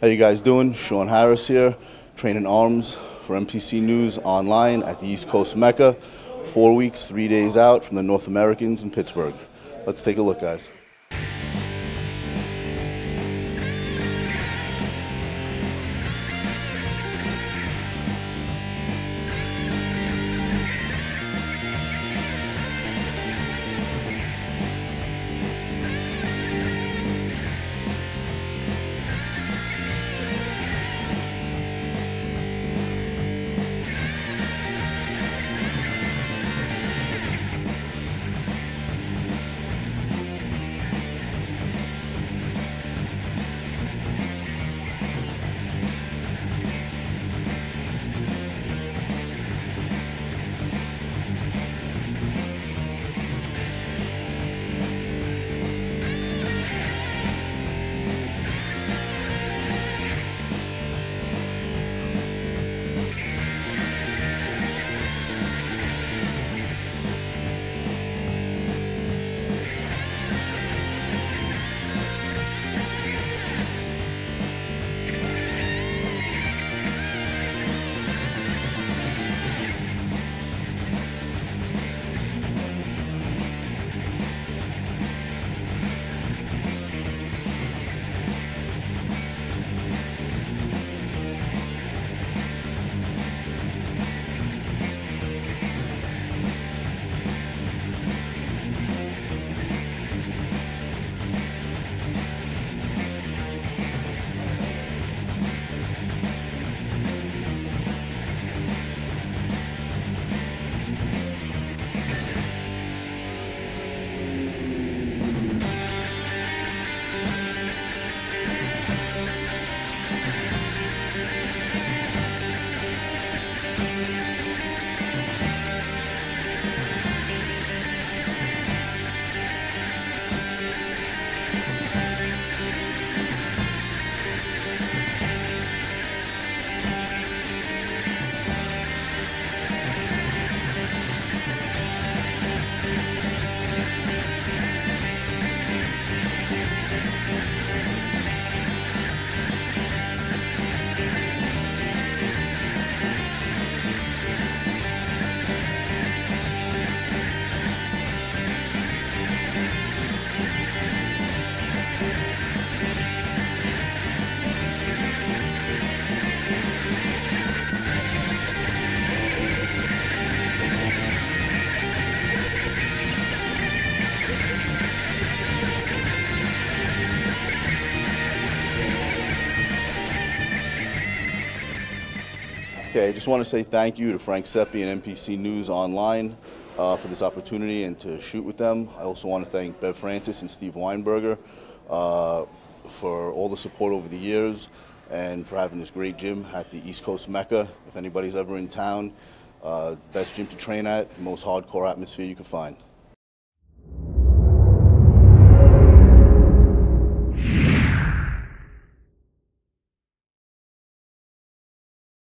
How you guys doing? Sean Harris here, training arms for NPC News online at the East Coast Mecca. Four weeks, three days out from the North Americans in Pittsburgh. Let's take a look, guys. Okay, I just want to say thank you to Frank Seppi and NPC News Online uh, for this opportunity and to shoot with them. I also want to thank Bev Francis and Steve Weinberger uh, for all the support over the years and for having this great gym at the East Coast Mecca. If anybody's ever in town, uh, best gym to train at, most hardcore atmosphere you can find.